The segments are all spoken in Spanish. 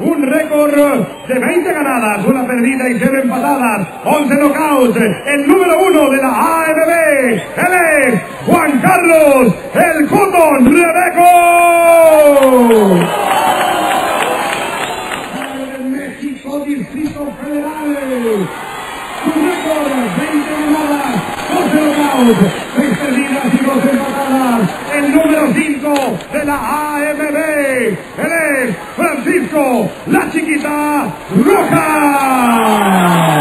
récord de 20 ganadas, una perdida y 0 empatadas, 11 knockouts, el número uno de la AMB, él es Juan Carlos El Cotton Rebeco. México, Distrito Federal. Su récord, 20 ganadas, 12 knockouts, 6 perdidas y 2 empatadas. El número 5 de la AMB, él es La Chiquita Rojas.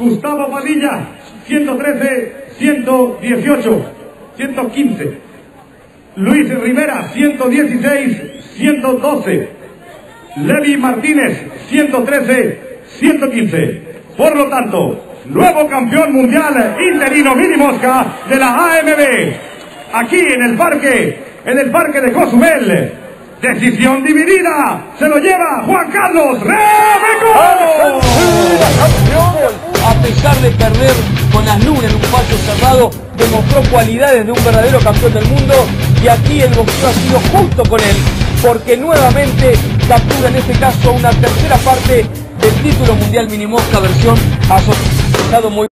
Gustavo Padilla, 113, 118, 115. Luis Rivera, 116, 112. Levi Martínez, 113, 115. Por lo tanto, nuevo campeón mundial interino mini mosca de la AMB. Aquí en el parque, en el parque de Cozumel. Decisión dividida. Se lo lleva Juan Carlos Rebeco. Demostró cualidades de un verdadero campeón del mundo y aquí el boxeo ha sido justo con él, porque nuevamente captura en este caso una tercera parte del título mundial minimosca versión asociado muy